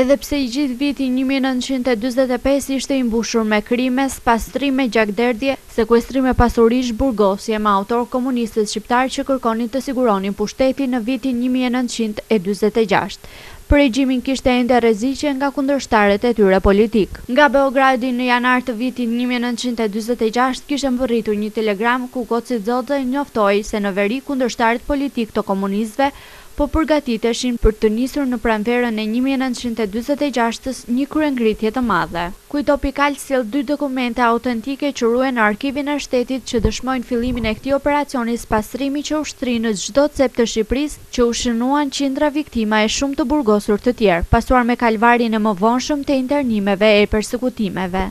Edhe pse i gjithë viti një mijë e nëntëqind e dyzet e pesë ishte i mbushur me krime, spastrime, gjakderdhje, sekuestrime pasurish, burgosje, me autorë komunistët shqiptarë që kërkonin të siguronin pushtetin në vitin një mijë e nëntëqind e dyzet e gjashtë, për regjimin kishte ende rreziqe nga kundërshtarët e tyre politikë. Nga Beogradi në janar të vitit një mijë e nëntëqind e dyzet e gjashtë kishte mbërritur një telegram ku Koçi Xoxe njoftohej se në veri kundërshtarët politikë të komunistëve po përgatiteshin për të nisur në pranverën e një mijë e nëntëqind e dyzet e gjashtë-s një kryengritje të madhe. Kujto.al sjell dy dokumente autentike që ruhen në Arkivin e Shtetit që dëshmojnë fillimin e këtij operacioni spastrimi që u shtri në çdo cep të Shqipërisë që u shënuan qindra viktima e shumë të burgosur të tjerë, pasuar me kalvarin e mëvonshëm të internimeve e persekutimeve.